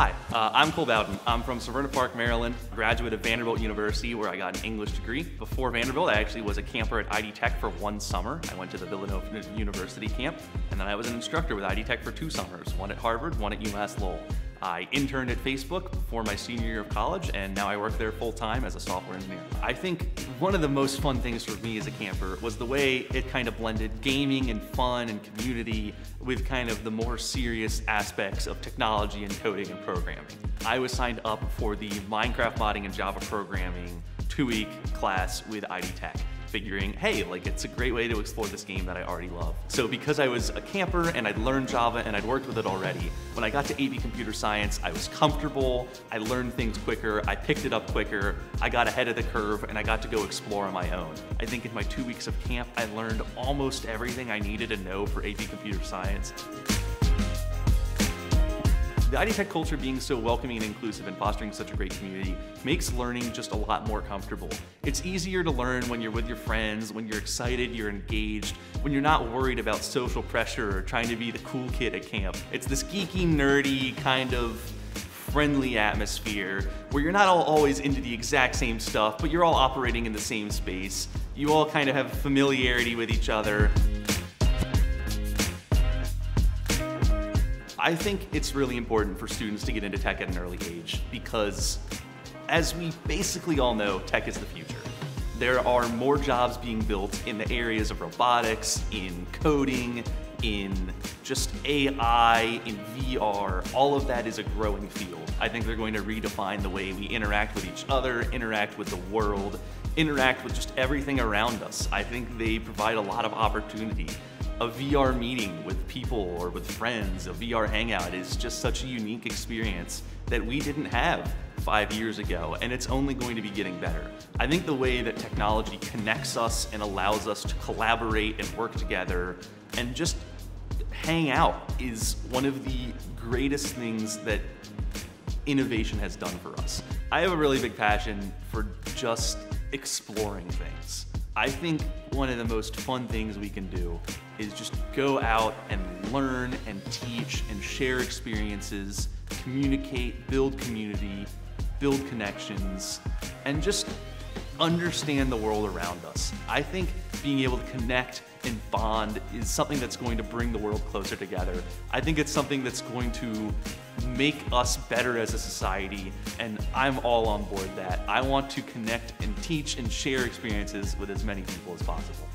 Hi, uh, I'm Cole Bowden. I'm from Severna Park, Maryland, graduate of Vanderbilt University where I got an English degree. Before Vanderbilt, I actually was a camper at ID Tech for one summer. I went to the Villanova University camp, and then I was an instructor with ID Tech for two summers, one at Harvard, one at UMass Lowell. I interned at Facebook for my senior year of college, and now I work there full time as a software engineer. I think one of the most fun things for me as a camper was the way it kind of blended gaming and fun and community with kind of the more serious aspects of technology and coding and programming. I was signed up for the Minecraft modding and Java programming two-week class with ID Tech figuring, hey, like it's a great way to explore this game that I already love. So because I was a camper and I'd learned Java and I'd worked with it already, when I got to AP Computer Science, I was comfortable, I learned things quicker, I picked it up quicker, I got ahead of the curve, and I got to go explore on my own. I think in my two weeks of camp, I learned almost everything I needed to know for AP Computer Science. The ID Tech culture being so welcoming and inclusive and fostering such a great community makes learning just a lot more comfortable. It's easier to learn when you're with your friends, when you're excited, you're engaged, when you're not worried about social pressure or trying to be the cool kid at camp. It's this geeky, nerdy kind of friendly atmosphere where you're not all always into the exact same stuff, but you're all operating in the same space. You all kind of have familiarity with each other. I think it's really important for students to get into tech at an early age because as we basically all know, tech is the future. There are more jobs being built in the areas of robotics, in coding, in just AI, in VR, all of that is a growing field. I think they're going to redefine the way we interact with each other, interact with the world, interact with just everything around us. I think they provide a lot of opportunity a VR meeting with people or with friends, a VR hangout is just such a unique experience that we didn't have five years ago, and it's only going to be getting better. I think the way that technology connects us and allows us to collaborate and work together and just hang out is one of the greatest things that innovation has done for us. I have a really big passion for just exploring things. I think one of the most fun things we can do is just go out and learn and teach and share experiences, communicate, build community, build connections, and just understand the world around us. I think being able to connect and bond is something that's going to bring the world closer together. I think it's something that's going to make us better as a society, and I'm all on board that. I want to connect and teach and share experiences with as many people as possible.